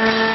Bye.